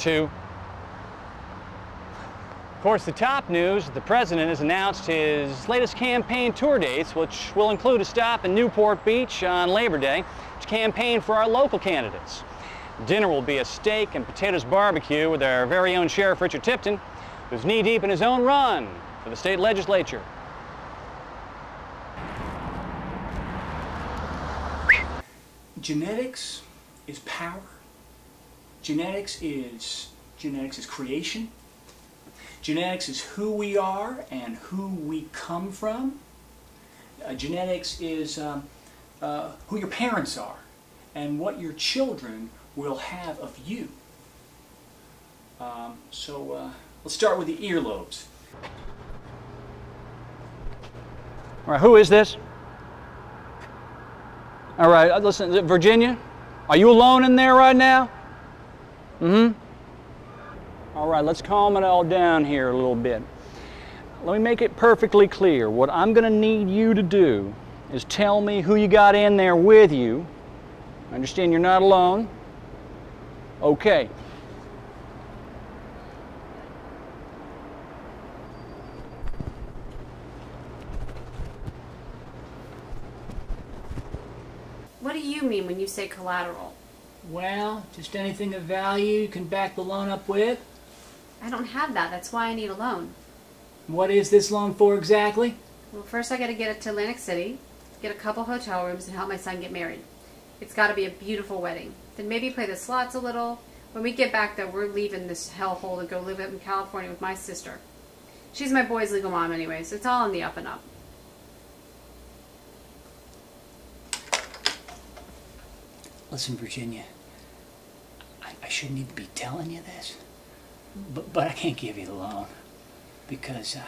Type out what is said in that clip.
two. Of course, the top news, the president has announced his latest campaign tour dates, which will include a stop in Newport Beach on Labor Day to campaign for our local candidates. Dinner will be a steak and potatoes barbecue with our very own Sheriff Richard Tipton, who's knee-deep in his own run for the state legislature. Genetics is power. Genetics is genetics is creation. Genetics is who we are and who we come from. Uh, genetics is um, uh, who your parents are and what your children will have of you. Um, so uh, let's start with the earlobes. All right, who is this? All right, listen, Virginia, are you alone in there right now? Mm-hmm. All right, let's calm it all down here a little bit. Let me make it perfectly clear. What I'm going to need you to do is tell me who you got in there with you. I understand you're not alone. Okay. What do you mean when you say collateral? Well, just anything of value you can back the loan up with. I don't have that. That's why I need a loan. What is this loan for exactly? Well, first I got to get it to Atlantic City, get a couple hotel rooms, and help my son get married. It's got to be a beautiful wedding. Then maybe play the slots a little. When we get back, though, we're leaving this hellhole to go live up in California with my sister. She's my boy's legal mom anyway, so it's all in the up and up. Listen, Virginia, I, I shouldn't even be telling you this, but, but I can't give you the loan because uh,